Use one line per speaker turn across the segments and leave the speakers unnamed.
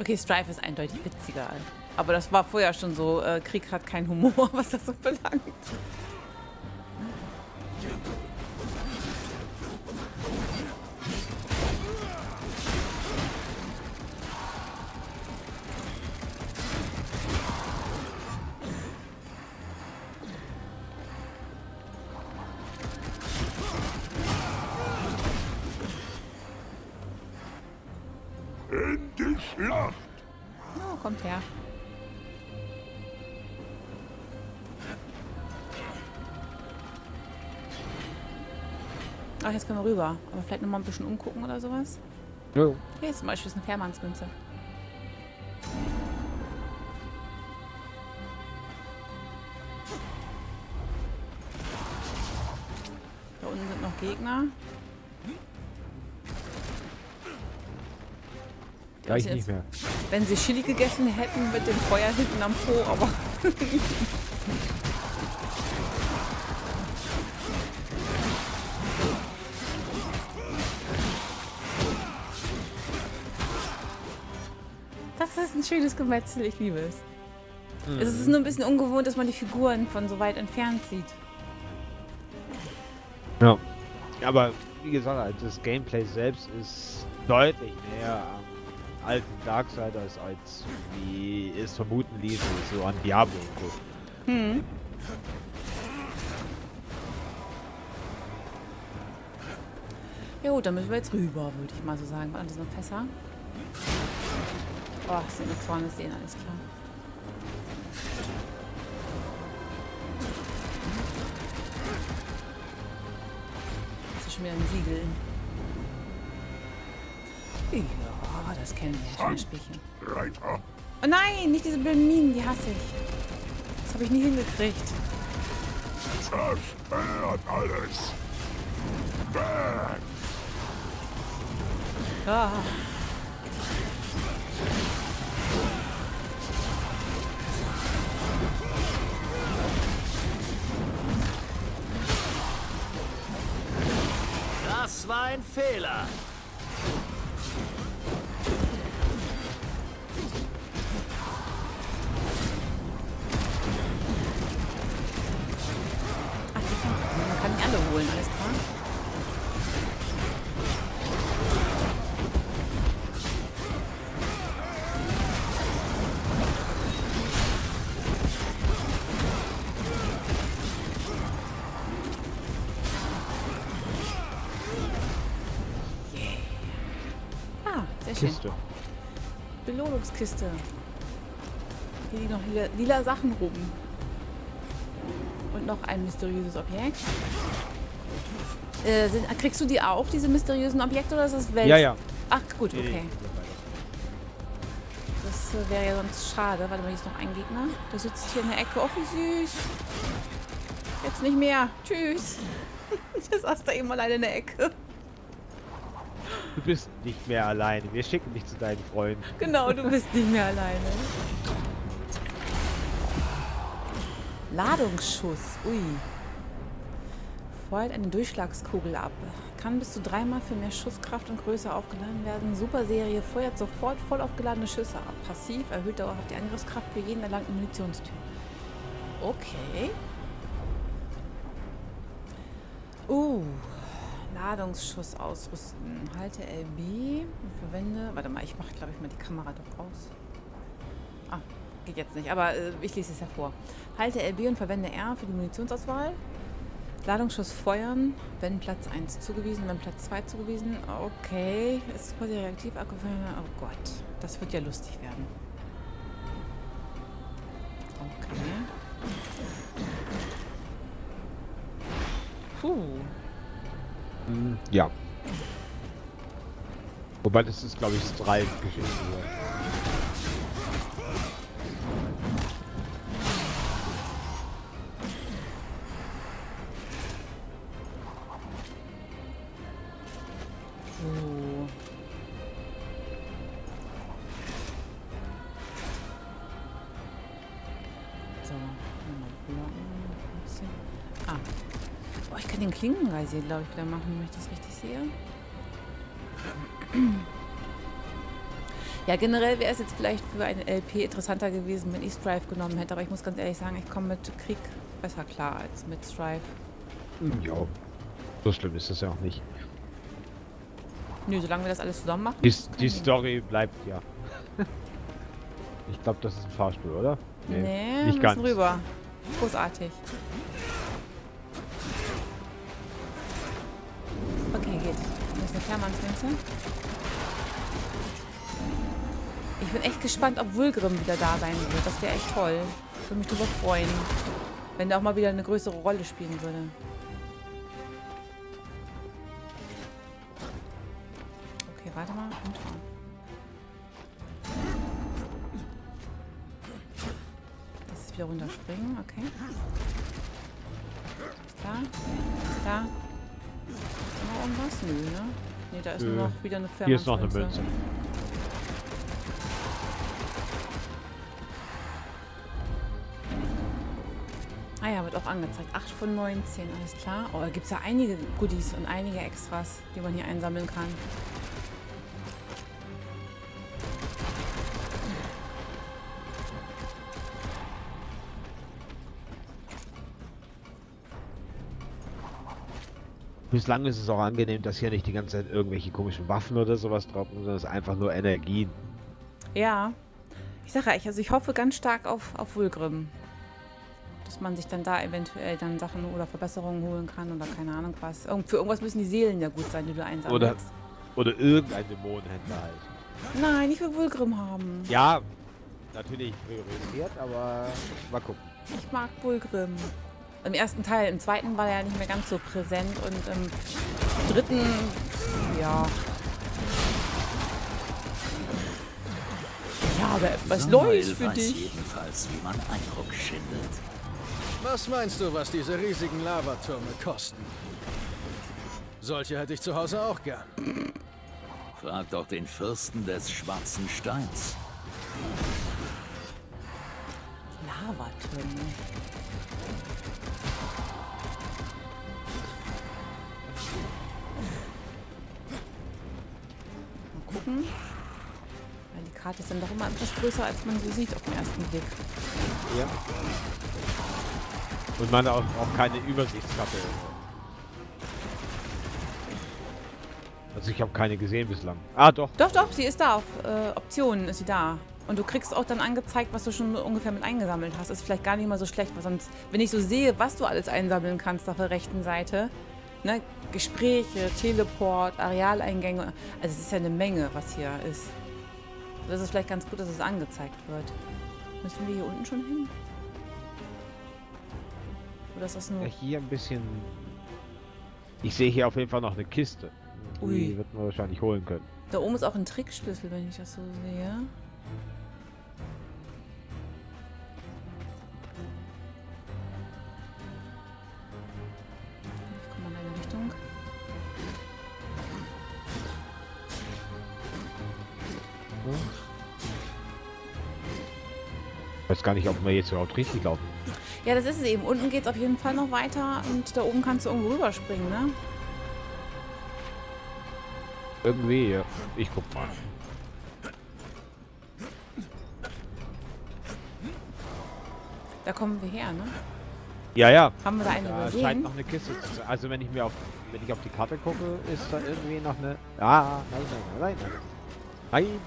Okay, Strife ist eindeutig witziger. Aber das war vorher schon so, äh, Krieg hat keinen Humor, was das so verlangt. Können wir rüber. Aber vielleicht nochmal ein bisschen umgucken oder sowas.
Ja.
Hier ist zum Beispiel ist eine Fährmannsmünze. Da unten sind noch Gegner. Die
Ja, ich
aussehen
nicht mehr.
Wenn sie Chili gegessen hätten mit dem Feuer hinten am Po, aber... schönes Gemetzel, ich liebe es. Es ist nur ein bisschen ungewohnt, dass man die Figuren von so weit entfernt sieht.
Ja. Aber wie gesagt, also das Gameplay selbst ist deutlich näher am alten Darksiders als wie es vermuten ließ, so an Diablo und so.
Hm. Ja gut, dann müssen wir jetzt rüber, würde ich mal so sagen. Warte, sind noch Fässer? Oh, das sind nur Zorne sehen, alles klar. Das ist schon wieder ein Siegel. Ja, das kennen wir ja schon, das Spielchen.
Reiter!
Oh nein, nicht diese blöden Minen, die hasse ich. Das habe ich nie hingekriegt.
Zerstört alles! Bang!
Ah.
Das war ein Fehler.
Kiste.
Belohnungskiste. Hier liegen noch lila, lila Sachen rum. Und noch ein mysteriöses Objekt. Äh, sind, kriegst du die auch, diese mysteriösen Objekte, oder ist das Welt?
Ja, ja.
Ach, gut, okay. Das äh, wäre ja sonst schade. Warte mal, hier ist noch ein Gegner. Der sitzt hier in der Ecke. Oh, wie süß. Jetzt nicht mehr. Tschüss. Der saß da eben alleine in der Ecke.
Du bist nicht mehr alleine. Wir schicken dich zu deinen Freunden.
Genau, du bist nicht mehr alleine. Ladungsschuss. Ui. Feuert eine Durchschlagskugel ab. Kann bis zu dreimal für mehr Schusskraft und Größe aufgeladen werden. Super Serie feuert sofort voll aufgeladene Schüsse ab. Passiv erhöht dauerhaft die Angriffskraft für jeden erlangten Munitionstyp. Okay. Uh. Ladungsschuss ausrüsten. Halte LB und verwende. Warte mal, ich mache, glaube ich, mal die Kamera doch aus. Ah, geht jetzt nicht, aber äh, ich lese es ja vor. Halte LB und verwende R für die Munitionsauswahl. Ladungsschuss feuern, wenn Platz 1 zugewiesen, wenn Platz 2 zugewiesen. Okay, ist quasi reaktiv. Oh Gott, das wird ja lustig werden.
Ja. Wobei das ist, glaube ich.
Oh. So, bisschen. Ah. Oh, ich kann den Klingenreisier, glaube ich, wieder machen, wenn ich das richtig sehe. Ja, generell wäre es jetzt vielleicht für eine LP interessanter gewesen, wenn ich Strife genommen hätte. Aber ich muss ganz ehrlich sagen, ich komme mit Krieg besser klar als mit Strife.
Ja. So schlimm ist das ja auch nicht.
Nö, solange wir das alles zusammen machen.
Die, die. Story bleibt ja. ich glaube, das ist ein Fahrstuhl, oder?
Nee,
nicht
wir
ganz.
rüber. Großartig. Fährmannsmünze. Ich bin echt gespannt, ob Vulgrim wieder da sein wird. Das wäre echt toll. Ich würde mich darüber freuen, wenn der auch mal wieder eine größere Rolle spielen würde. Okay, warte mal. Runter. Das ist wieder runterspringen, okay. Da? Da? Noch irgendwas? Nö, ne? Ne, da ist nur noch wieder eine
Hier ist noch eine. Münze.
Ah ja, wird auch angezeigt. 8 von 19, alles klar. Oh, da gibt es ja einige Goodies und einige Extras, die man hier einsammeln kann.
Bislang ist es auch angenehm, dass hier nicht die ganze Zeit irgendwelche komischen Waffen oder sowas sind, sondern es ist einfach nur Energien.
Ja. Ich sage ich, also ich hoffe ganz stark auf, auf Vulgrim. Dass man sich dann da eventuell dann Sachen oder Verbesserungen holen kann oder keine Ahnung was. Für irgendwas müssen die Seelen ja gut sein, die du einsammelst.
Oder- Oder irgendein Dämonenhändler halt.
Nein, ich will Vulgrim haben.
Ja, natürlich priorisiert, aber mal gucken.
Ich mag Vulgrim. Im ersten Teil, im zweiten war er ja nicht mehr ganz so präsent und im dritten, ja. Ja, aber was
Samuel
läuft für
weiß
dich?
jedenfalls, wie man Eindruck schindet.
Was meinst du, was diese riesigen Lavatürme kosten? Solche hätte ich zu Hause auch gern.
Frag doch den Fürsten des Schwarzen Steins.
Lavatürme. Gucken. Weil die Karte ist dann doch immer etwas größer, als man so sieht auf den ersten Blick.
Ja. Und man auch, auch keine Übersichtskarte. Also ich habe keine gesehen bislang. Ah doch.
Doch, doch, sie ist da. Auf äh, Optionen ist sie da. Und du kriegst auch dann angezeigt, was du schon ungefähr mit eingesammelt hast. Ist vielleicht gar nicht mal so schlecht, weil sonst, wenn ich so sehe, was du alles einsammeln kannst auf der rechten Seite, ne, Gespräche, Teleport, Arealeingänge, also es ist ja eine Menge, was hier ist. Das ist vielleicht ganz gut, dass es angezeigt wird. Müssen wir hier unten schon hin? Oder ist das nur...
Ja, hier ein bisschen. Ich sehe hier auf jeden Fall noch eine Kiste.
Ui.
Die wird man wahrscheinlich holen können.
Da oben ist auch ein Trickschlüssel, wenn ich das so sehe.
Weiß gar nicht, ob wir jetzt überhaupt richtig laufen.
Ja, das ist es eben. Unten geht es auf jeden Fall noch weiter und da oben kannst du irgendwo rüberspringen, ne?
Irgendwie, ja. Ich guck mal.
Da kommen wir her, ne?
Ja, ja.
Haben wir da eine
Da scheint noch eine Kiste zu sein. Also wenn ich mir auf wenn ich auf die Karte gucke, ist da irgendwie noch eine. Ah, nein, nein, nein, nein. Nein.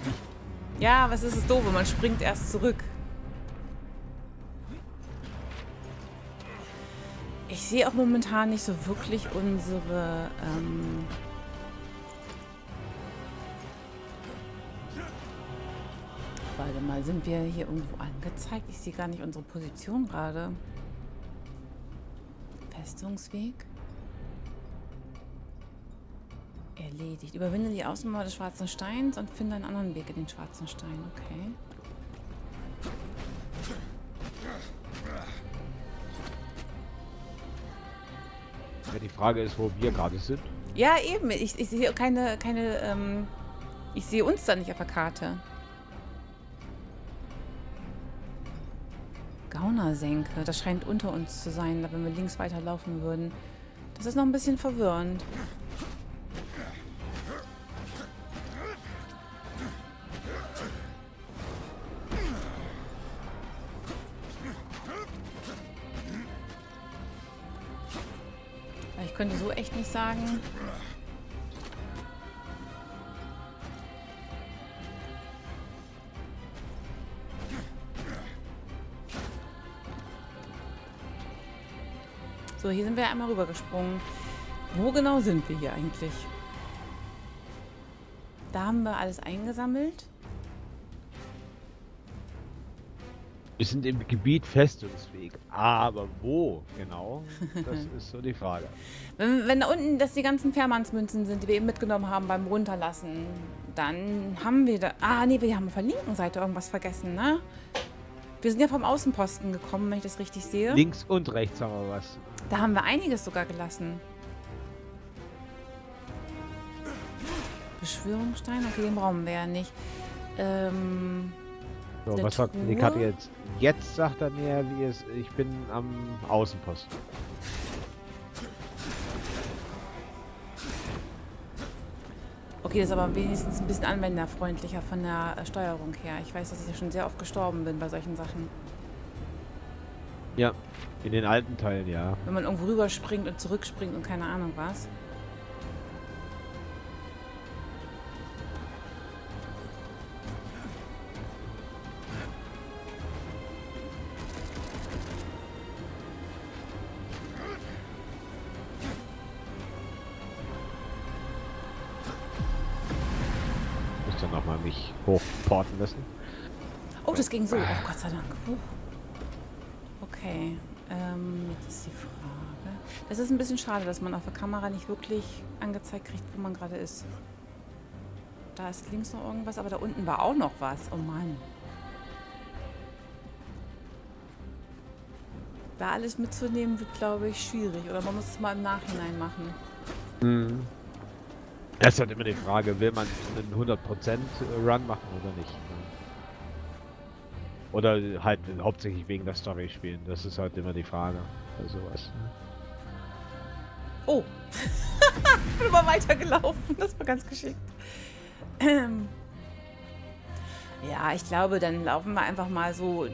Ja, was ist es doof, man springt erst zurück. Ich sehe auch momentan nicht so wirklich unsere. Ähm Warte mal, sind wir hier irgendwo angezeigt? Ich sehe gar nicht unsere Position gerade. Festungsweg. Erledigt. Überwinde die Außenmauer des schwarzen Steins und finde einen anderen Weg in den schwarzen Stein. Okay.
Ja, die Frage ist, wo wir gerade sind.
Ja, eben. Ich, ich sehe keine, keine, ähm, ich sehe uns da nicht auf der Karte. Gaunersenke. Das scheint unter uns zu sein, wenn wir links weiterlaufen würden. Das ist noch ein bisschen verwirrend. Echt nicht sagen. So, hier sind wir einmal rübergesprungen. Wo genau sind wir hier eigentlich? Da haben wir alles eingesammelt.
Wir sind im Gebiet Festungsweg. Aber wo genau? Das ist so die Frage.
Wenn, wenn da unten das die ganzen Fährmannsmünzen sind, die wir eben mitgenommen haben beim Runterlassen, dann haben wir da... Ah, nee, wir haben auf der linken Seite irgendwas vergessen, ne? Wir sind ja vom Außenposten gekommen, wenn ich das richtig sehe.
Links und rechts haben wir was.
Da haben wir einiges sogar gelassen. Beschwörungsstein? Okay, den brauchen wir ja nicht. Ähm,
So, was sagt die
Truhe?
Karte jetzt? Jetzt sagt er mir, wie es. Ich bin am Außenposten.
okay, das ist aber wenigstens ein bisschen anwenderfreundlicher von der Steuerung her. Ich weiß, dass ich ja schon sehr oft gestorben bin bei solchen Sachen.
Ja, in den alten Teilen ja.
Wenn man irgendwo rüberspringt und zurückspringt und keine Ahnung was.
Dann nochmal mich hochporten lassen.
Oh, das ging so. Oh, Gott sei Dank. Okay. Ähm, jetzt ist die Frage. Das ist ein bisschen schade, dass man auf der Kamera nicht wirklich angezeigt kriegt, wo man gerade ist. Da ist links noch irgendwas, aber da unten war auch noch was. Oh Mann. Da alles mitzunehmen wird, glaube ich, schwierig. Oder man muss es mal im Nachhinein machen.
Mhm. Das ist halt immer die Frage, will man einen 100% Run machen oder nicht? ne? Oder halt hauptsächlich wegen der Story spielen. Das ist halt immer die Frage bei sowas. ne?
Oh. ich bin mal weitergelaufen. Das war ganz geschickt. Ähm. Ja, ich glaube, dann laufen wir einfach mal so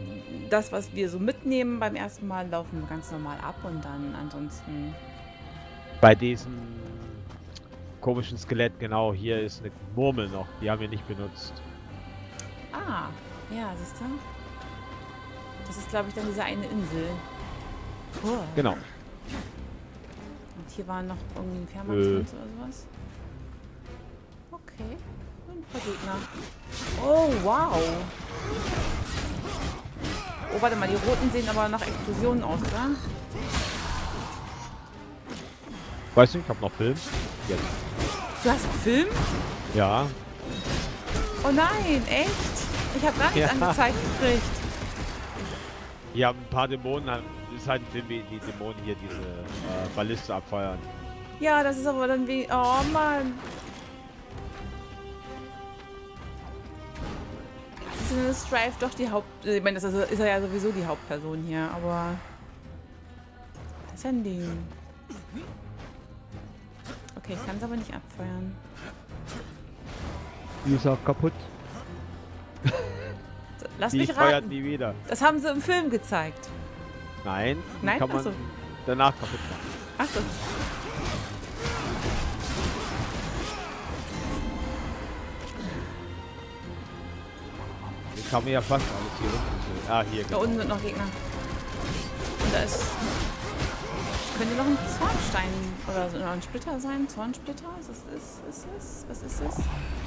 das, was wir so mitnehmen beim ersten Mal, laufen wir ganz normal ab und dann ansonsten.
Bei diesem komischen Skelett, genau, hier ist eine Murmel noch. Die haben wir nicht benutzt.
Ah, ja, siehst du? Das ist, glaube ich, dann diese eine Insel. Oh.
Genau.
Und hier war noch irgendwie ein Fährmannsmünze oder sowas. Okay. Und ein paar Gegner. Oh, wow. Oh, warte mal, die roten sehen aber nach Explosionen aus, oder?
Weißt du, ich habe noch Film. Jetzt.
Du hast einen Film?
Ja.
Oh nein, echt? Ich habe gar nichts
Ja.
angezeigt gekriegt.
Haben ein paar Dämonen, das ist halt ein Film, wie die Dämonen hier diese äh, Balliste abfeuern.
Ja, das ist aber dann wie... Oh Mann. Ist Strife doch die Haupt... Ich meine, das ist, ist er ja sowieso die Hauptperson hier, aber... Das ist ja ein Ding. Okay, ich kann es aber nicht abfeuern.
Die ist auch kaputt.
So, Lass
Die
mich
feuert
raten.
nie wieder.
Das haben sie im Film gezeigt.
Nein, die
Nein?
kann man
so.
danach kaputt machen.
Ach so.
Den kann man ja fast alles hier unten. Ah, hier,
Da
genau.
unten sind noch Gegner. Und da ist... Könnte noch ein Zornstein oder so ein Splitter sein. Zornsplitter? Ist es, ist, ist es? Was ist es?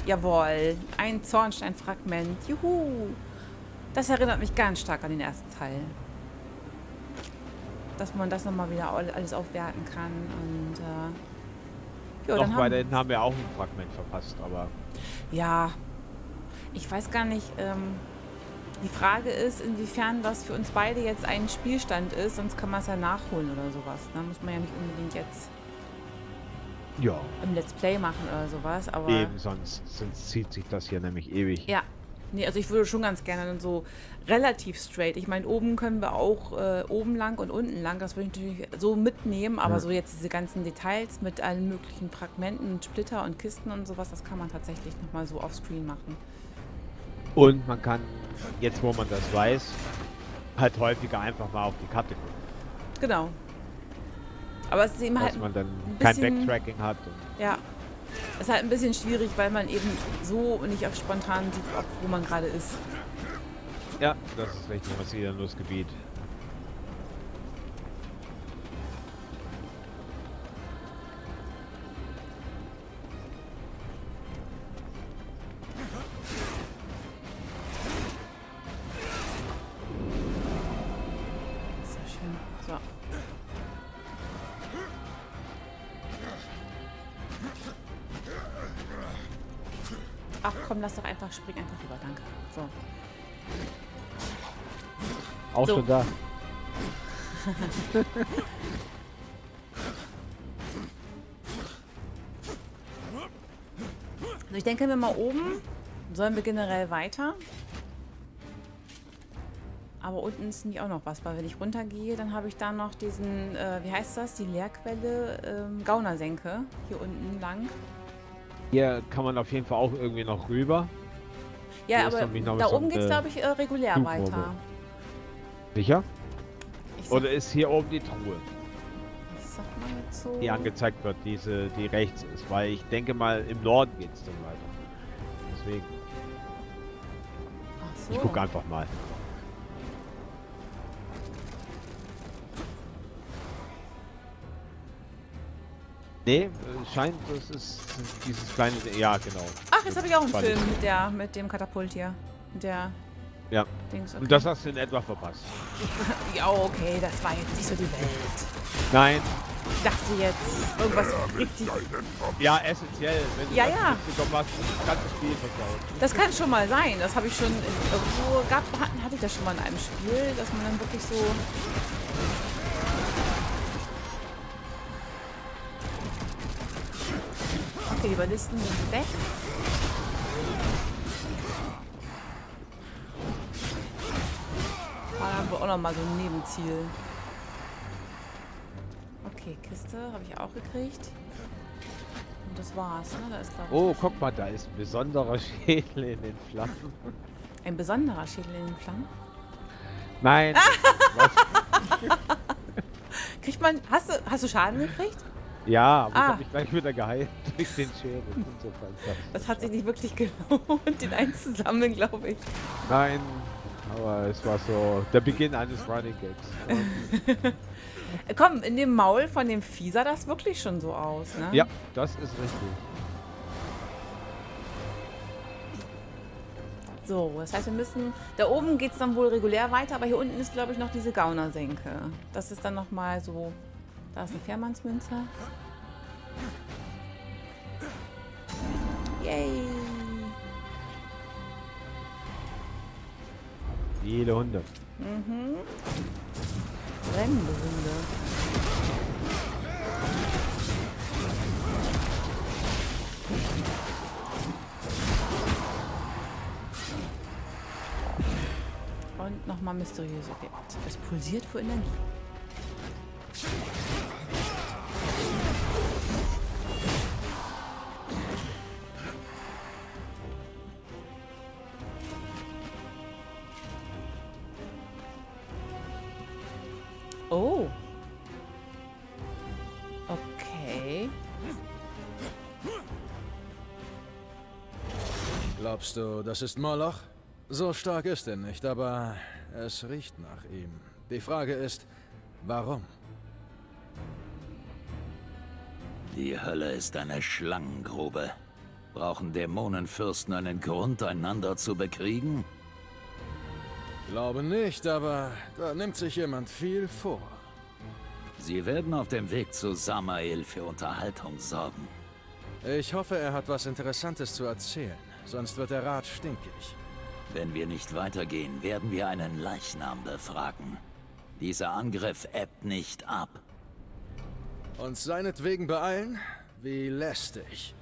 Jawohl. Ein Zornsteinfragment. Juhu. Das erinnert mich ganz stark an den ersten Teil. Dass man das nochmal wieder all- alles aufwerten kann. Und äh, dann
weiter
haben,
hinten haben wir auch ein Fragment verpasst, aber
ja, ich weiß gar nicht. Ähm, die Frage ist, inwiefern das für uns beide jetzt ein Spielstand ist, sonst kann man es ja nachholen oder sowas. Da muss man ja nicht unbedingt jetzt
ja,
im Let's Play machen oder sowas. Aber
eben, sonst, sonst zieht sich das hier nämlich ewig.
ja, nee, also ich würde schon ganz gerne dann so relativ straight. Ich meine, oben können wir auch äh, oben lang und unten lang. Das würde ich natürlich so mitnehmen, aber
Ja.
so jetzt diese ganzen Details mit allen möglichen Fragmenten, Splitter und Kisten und sowas, das kann man tatsächlich nochmal so offscreen machen.
Und man kann, jetzt wo man das weiß, halt häufiger einfach mal auf die Karte gucken.
Genau. Aber es ist eben halt
dass man dann
ein
kein Backtracking hat.
Ja. Es ist halt ein bisschen schwierig, weil man eben so nicht auf spontan sieht, wo man gerade ist.
ja, das ist hier nur das Gebiet.
Komm, lass doch einfach, spring einfach rüber, danke. So.
Auch
So.
schon da.
Ich denke, wir mal oben sollen wir generell weiter. Aber unten ist nicht auch noch was, weil wenn ich runtergehe, dann habe ich da noch diesen, äh, wie heißt das, die Leerquelle ähm, Gaunersenke hier unten lang.
Hier kann man auf jeden Fall auch irgendwie noch rüber.
Ja,
Hier
aber da
so
oben geht es,
äh,
glaube ich, äh, regulär
Flugmodul.
weiter.
Sicher? Oder ist hier oben die Truhe,
ich sag mal jetzt so.
die angezeigt wird, diese, die rechts ist? Weil ich denke mal, im Norden geht es dann weiter. Deswegen,
so.
ich gucke einfach mal. Nee, äh, scheint, das ist dieses kleine, ja genau.
Ach, jetzt habe ich auch einen. Film mit, der, mit dem Katapult hier. Mit der
Ja.
Dings. Okay.
Und das hast du in etwa verpasst.
ja, okay, das war jetzt nicht so die Welt.
Nein,
Ich dachte jetzt irgendwas richtig.
ja, essentiell. Wenn du
Ja,
das
ja.
ist das ganze Spiel versaut.
Das kann schon mal sein. Das habe ich schon in, irgendwo gab, hatten- hatte ich das schon mal in einem Spiel, dass man dann wirklich so. Die Ballisten sind weg. Da haben wir auch noch mal so ein Nebenziel. Okay, Kiste habe ich auch gekriegt. Und das war's, ne? Da ist,
Oh, guck mal, da ist ein besonderer Schädel in den Flammen.
ein besonderer Schädel in den Flammen.
Nein?
Kriegt man. Hast du, hast du Schaden gekriegt?
Ja, aber ich
Ah.
hab mich gleich wieder geheilt durch den Schädel. Passt
Das hat sich nicht wirklich gelohnt, den einzusammeln, glaube ich.
Nein, aber es war so der Beginn eines Running Gags.
Komm, in dem Maul von dem Vieh sah das wirklich schon so aus, ne?
ja, das ist richtig.
So, das heißt, wir müssen. Da oben geht es dann wohl regulär weiter, aber hier unten ist, glaube ich, noch diese Gaunersenke. Das ist dann nochmal so. Da ist eine Fährmannsmünze. Yay!
Viele Hunde.
Mhm. Brennende Hunde. Und nochmal mysteriöse Objekt. Es pulsiert vor Energie.
Glaubst du, das ist Moloch? So stark ist er nicht, aber es riecht nach ihm. Die Frage ist, warum?
Die Hölle ist eine Schlangengrube. Brauchen Dämonenfürsten einen Grund, einander zu bekriegen?
Glaube nicht, aber da nimmt sich jemand viel vor.
Sie werden auf dem Weg zu Samael für Unterhaltung sorgen.
Ich hoffe, er hat was Interessantes zu erzählen, sonst wird der Rat stinkig.
Wenn wir nicht weitergehen, werden wir einen Leichnam befragen. Dieser Angriff ebbt nicht ab.
Uns seinetwegen beeilen? Wie lästig.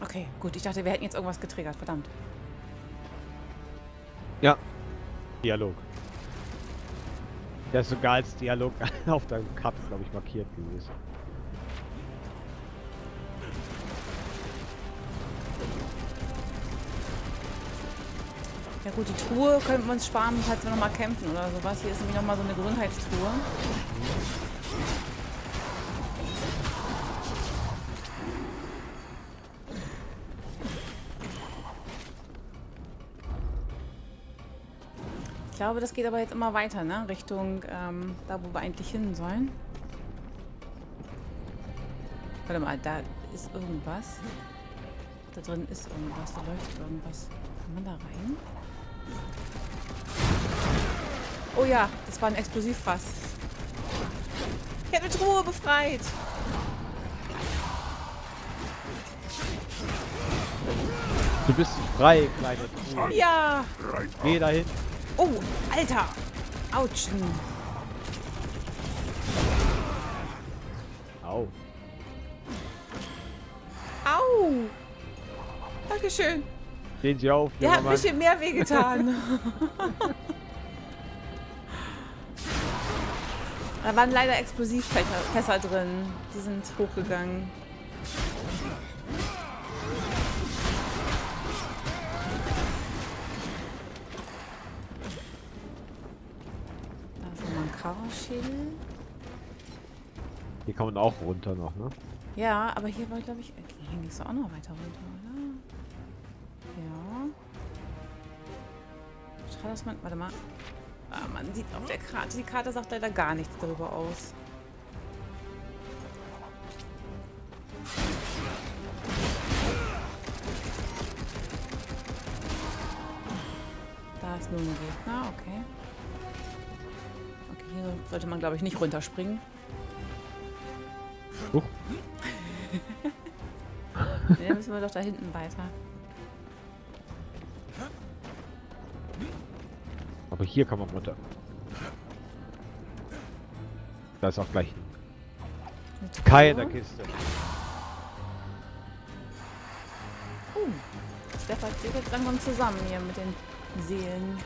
Okay, gut. Ich dachte, wir hätten jetzt irgendwas getriggert. Verdammt.
Ja. Dialog. Der ist sogar als Dialog auf der Karte, glaube ich, markiert gewesen.
Ja gut, die Truhe könnten wir uns sparen, falls wir nochmal kämpfen oder sowas. Hier ist nämlich nochmal so eine Gesundheitstruhe. Ich glaube, das geht aber jetzt immer weiter, ne? Richtung ähm, da, wo wir eigentlich hin sollen. Warte mal, da ist irgendwas. Da drin ist irgendwas, da läuft irgendwas. Kann man da rein? Oh ja, das war ein Explosivfass. Ich habe eine Truhe befreit.
Du bist frei, kleine Truhe.
Ja.
Geh dahin.
Oh, Alter. Autschen.
Au.
Au. Dankeschön.
Stehen Sie auf,
Der hat ein bisschen mehr wehgetan. da waren leider Explosivfässer drin. Die sind hochgegangen. Da ist nochmal ein Karaschädel.
Hier kann man auch runter noch, ne?
Ja, aber hier war, glaube ich, hier ging es auch noch weiter runter, oder? Schade, dass man, warte mal. Ah, man sieht auf der Karte, die Karte sagt leider gar nichts darüber aus. Da ist nur ein Gegner, okay. Okay, hier sollte man, glaube ich, nicht runterspringen.
Huch.
Dann müssen wir doch da hinten weiter.
Hier kann man runter. Da ist auch gleich
Eine
keine. Kiste.
Uh, Stefan zählt jetzt langsam zusammen hier mit den Seelen.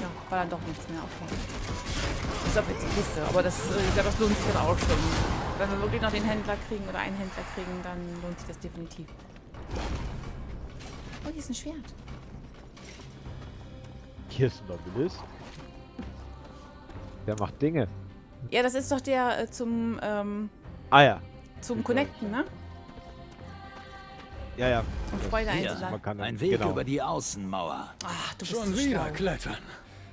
Ja, war dann doch nichts mehr. Okay. Ist auf jetzt die Kiste, aber das, äh, ich glaube, das lohnt sich dann auch schon. Wenn wir wirklich noch den Händler kriegen oder einen Händler kriegen, dann lohnt sich das definitiv. Oh, hier ist ein Schwert.
Hier ist ein Obelisk. Der macht Dinge.
Ja, das ist doch der äh, zum, ähm,
Ah ja.
zum Connecten, ne?
Ja, ja.
Und
Das-
Freude einzuladen.
Man kann
ein Weg
genau.
über die Außenmauer.
Ach, du bist
Schon
so
wieder
schlau.
klettern.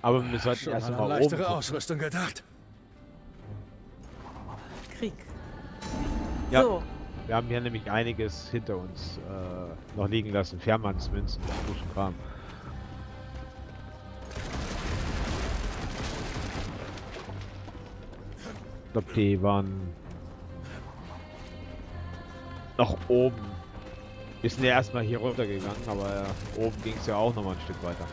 Aber wir sollten
Schon
erst
an
mal
eine
oben
leichtere. Ausrüstung gedacht.
Ja.
So,
Wir haben hier nämlich einiges hinter uns äh, noch liegen lassen. Fährmannsmünzen, guten Kram. Ich glaube, die waren noch oben. Wir sind ja erstmal hier runtergegangen, aber äh, oben ging es ja auch noch mal ein Stück weiter.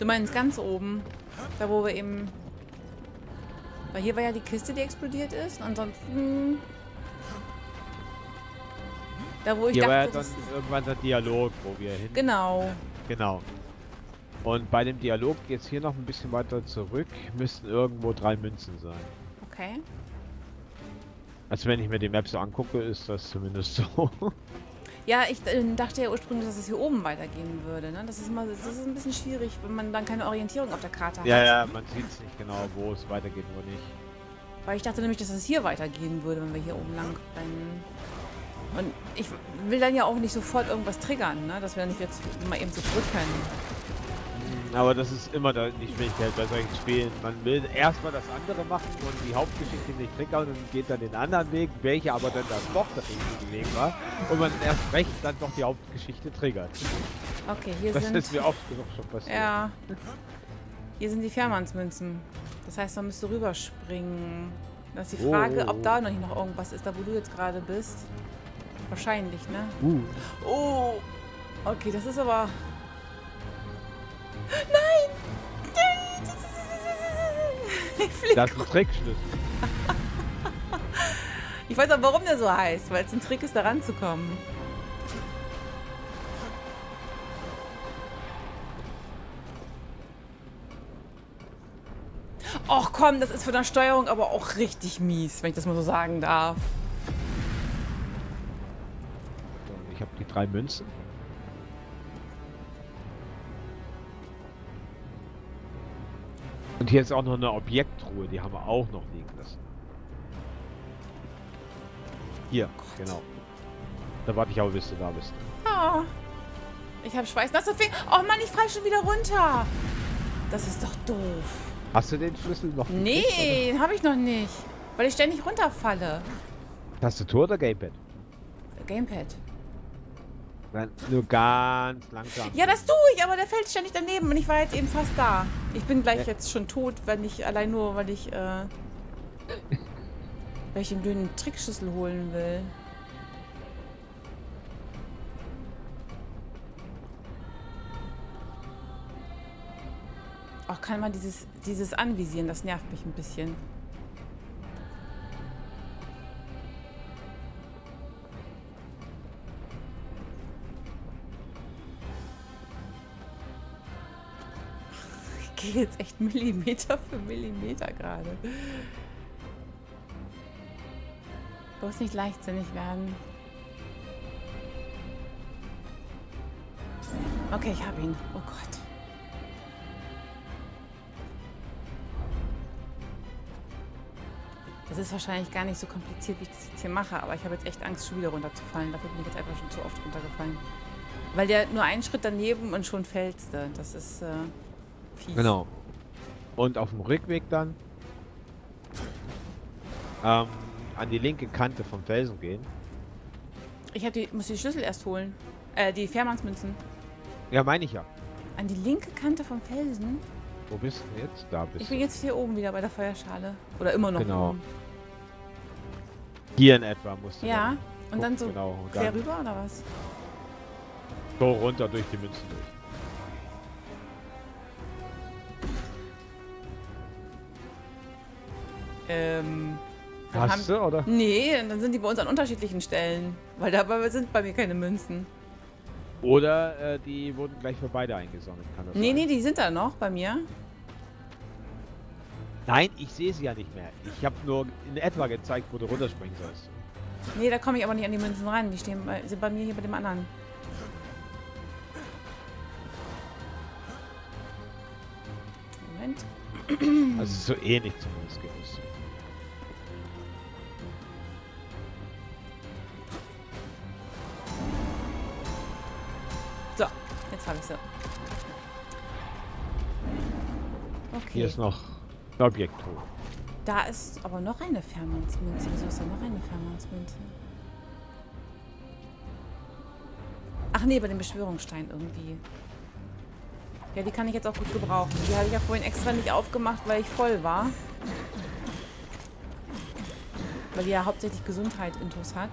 du meinst ganz oben. Da wo wir eben... Weil hier war ja die Kiste, die explodiert ist. Ansonsten... Da wo ich
hier war ja
dachte...
dann irgendwann der Dialog, wo wir hin.
Genau.
Genau. Und bei dem Dialog geht es hier noch ein bisschen weiter zurück. Müssten irgendwo drei Münzen sein.
Okay.
Also wenn ich mir die Map so angucke, ist das zumindest so.
Ja, ich äh, dachte ja ursprünglich, dass es hier oben weitergehen würde. Ne? Das, ist immer, das ist ein bisschen schwierig, wenn man dann keine Orientierung auf der Karte hat.
ja, ja, man sieht es nicht genau, wo es weitergeht oder nicht.
Weil ich dachte nämlich, dass es hier weitergehen würde, wenn wir hier oben lang rennen. Und ich will dann ja auch nicht sofort irgendwas triggern, ne? dass wir dann nicht jetzt mal eben so zurück können.
Aber das ist immer die Schwierigkeit bei solchen Spielen. Man will erstmal das andere machen und die Hauptgeschichte nicht triggern und geht dann den anderen Weg, welcher aber dann das doch der richtige Weg war. Und man erst recht dann doch die Hauptgeschichte triggert.
Okay, hier
Das
sind...
ist mir oft genug schon passiert.
Ja. Hier sind die Fährmannsmünzen. Das heißt, man müsste rüberspringen. Das ist die
Oh,
Frage,
oh,
ob da noch nicht noch irgendwas ist, da wo du jetzt gerade bist. Wahrscheinlich, ne?
Uh,
Oh! Okay, das ist aber... Nein! Ich
das ist ein Trickschlüssel.
Ich weiß auch, warum der so heißt, weil es ein Trick ist, da ranzukommen. Och komm, das ist für eine Steuerung aber auch richtig mies, wenn ich das mal so sagen darf.
Ich habe die drei Münzen. Und hier ist auch noch eine Objekttruhe, die haben wir auch noch liegen lassen. Hier, genau. Da warte ich aber, bis du da bist.
Ah. Ich habe schweißnasse Finger. Oh Mann, ich fall schon wieder runter. Das ist doch doof.
Hast du den Schlüssel noch? gekriegt,
Nee, den habe ich noch nicht. Weil ich ständig runterfalle.
Tastatur oder Gamepad?
Gamepad.
Nur ganz langsam.
Ja, das tue ich, aber der fällt ständig daneben und ich war jetzt eben fast da. Ich bin gleich
Ja.
jetzt schon tot, wenn ich allein nur, weil ich, äh, weil ich den dünnen Trickschlüssel holen will. Auch kann man dieses, dieses anvisieren, das nervt mich ein bisschen. Gehe jetzt echt Millimeter für Millimeter gerade. Bloß nicht leichtsinnig werden. Okay, ich habe ihn. Oh Gott. Das ist wahrscheinlich gar nicht so kompliziert, wie ich das jetzt hier mache, aber ich habe jetzt echt Angst, schon wieder runterzufallen. Dafür bin ich jetzt einfach schon zu oft runtergefallen. Weil der nur einen Schritt daneben und schon fällst du. Das ist äh, fies.
Genau. Und auf dem Rückweg dann ähm, an die linke Kante vom Felsen gehen.
Ich hab die, muss die Schlüssel erst holen. Äh, die Fährmannsmünzen.
Ja, meine ich ja.
An die linke Kante vom Felsen?
Wo bist du jetzt? Da bist
Ich bin jetzt hier oben wieder bei der Feuerschale. Oder immer noch
Genau.
oben.
Hier in etwa musst du
Ja.
dann
Und dann so
genau,
quer
dann
rüber oder was?
so runter durch die Münzen durch.
Ähm. dann
Hast du, oder?
Nee, dann sind die bei uns an unterschiedlichen Stellen. Weil dabei sind bei mir keine Münzen.
Oder äh, die wurden gleich für beide eingesammelt, kann das
Nee,
sein?
nee, die sind da noch bei mir.
Nein, ich sehe sie ja nicht mehr. Ich habe nur in etwa gezeigt, wo du runterspringen sollst.
Nee, da komme ich aber nicht an die Münzen ran. Die stehen bei, sind bei mir hier bei dem anderen. Moment.
Also so ähnlich zumindest
habe ich sie. Okay.
Hier ist noch ein Objekt hoch.
Da ist aber noch eine Fährmannsmünze. Wieso ist da noch eine Fährmannsmünze? Ach nee, bei dem Beschwörungsstein irgendwie. Ja, die kann ich jetzt auch gut gebrauchen. Die habe ich ja vorhin extra nicht aufgemacht, weil ich voll war. Weil die ja hauptsächlich Gesundheit intus hat.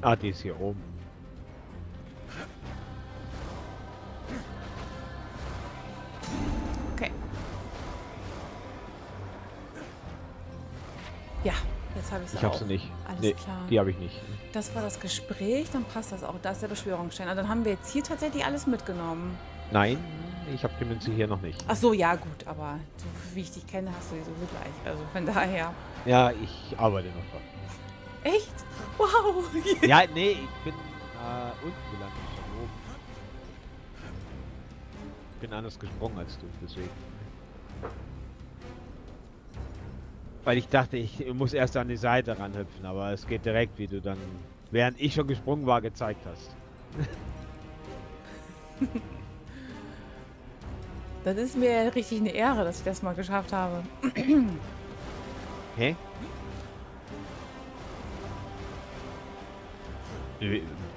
Ah, die ist hier oben.
Okay. Ja, jetzt habe ich sie
Ich habe sie nicht.
Alles
nee,
klar.
die habe ich nicht.
Das war das Gespräch, dann passt das auch. Da ist der Beschwörungsstein. Und dann haben wir jetzt hier tatsächlich alles mitgenommen.
Nein, ich habe die Münze hier noch nicht.
Ach so, ja gut, aber so wie ich dich kenne, hast du die sowieso gleich. Also von daher.
Ja, ich arbeite noch dran. Ja, nee, ich bin äh, unten gelandet, statt oben. Ich bin anders gesprungen als du, deswegen. Weil ich dachte, ich muss erst an die Seite ranhüpfen, aber es geht direkt, wie du dann, während ich schon gesprungen war, gezeigt hast.
Das ist mir richtig eine Ehre, dass ich das mal geschafft habe.
Hä?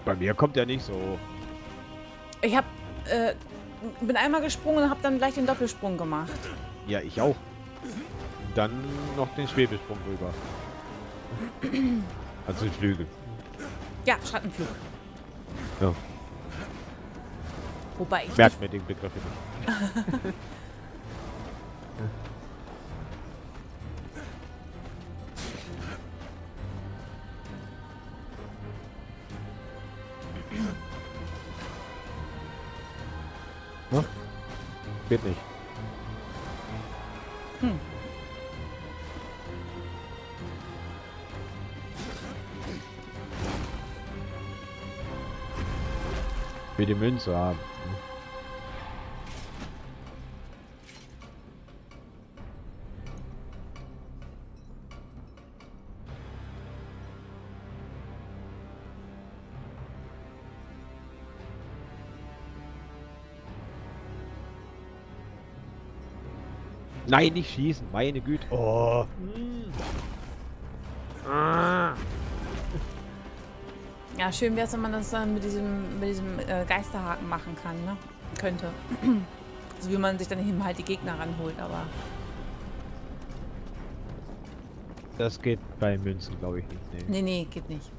Bei mir kommt er nicht so.
Ich hab, äh, bin einmal gesprungen und habe dann gleich den Doppelsprung gemacht.
Ja, ich auch. Dann noch den Schwebesprung rüber. Also den Flügel.
Ja, Schattenflug.
Ja.
Wobei ich
Merkt mir den Begriff nicht. Geht nicht.
Hm.
Für die Münze haben. Nein, nicht schießen, meine Güte. Oh. Ah.
Ja, schön wäre es, wenn man das dann mit diesem, mit diesem äh, Geisterhaken machen kann, ne? Könnte. so wie man sich dann eben halt die Gegner ranholt, aber.
Das geht bei Münzen, glaube ich nicht. Nee.
Nee, nee, geht nicht.